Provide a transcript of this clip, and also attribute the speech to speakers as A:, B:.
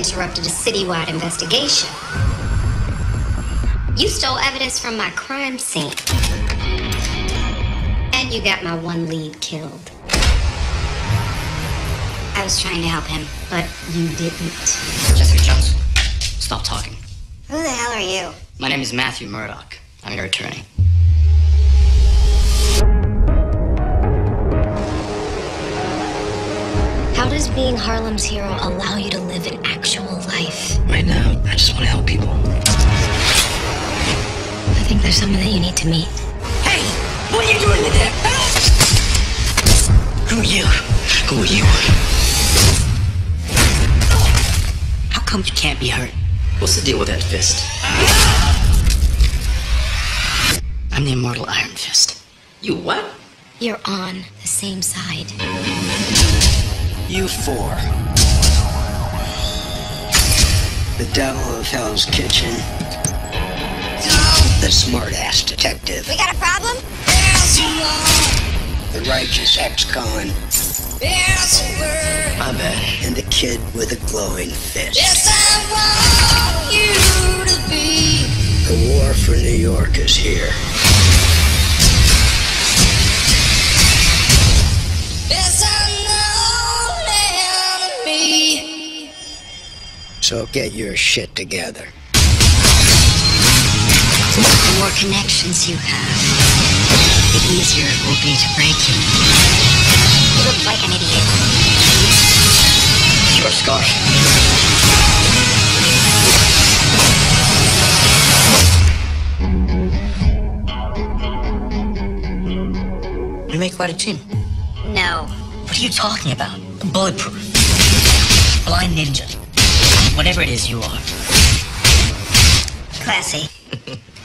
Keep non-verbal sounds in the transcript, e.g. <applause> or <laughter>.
A: interrupted a citywide investigation. You stole evidence from my crime scene. And you got my one lead killed. I was trying to help him, but you didn't.
B: Jessica Jones, stop talking.
A: Who the hell are you?
B: My name is Matthew Murdock. I'm your attorney.
A: How does being Harlem's hero allow you to live an actual life?
B: Right now, I just want to help people.
A: I think there's someone that you need to meet.
B: Hey, what are you doing in there? Who are you? Who are you? How come you can't be hurt? What's the deal with that fist? I'm the immortal Iron Fist. You what?
A: You're on the same side.
C: You four. The devil of Hell's Kitchen. The smart-ass detective.
A: We got a problem?
C: The righteous ex-con.
B: My bad.
C: And the kid with a glowing fist. The war for New York is here. So get your shit together.
A: The more connections you have, the easier it will be to break you. You look like an idiot.
B: Your scarf. We make quite a team.
A: No.
B: What are you talking about? Bulletproof. Blind ninja. Whatever it is you are.
A: Classy. <laughs>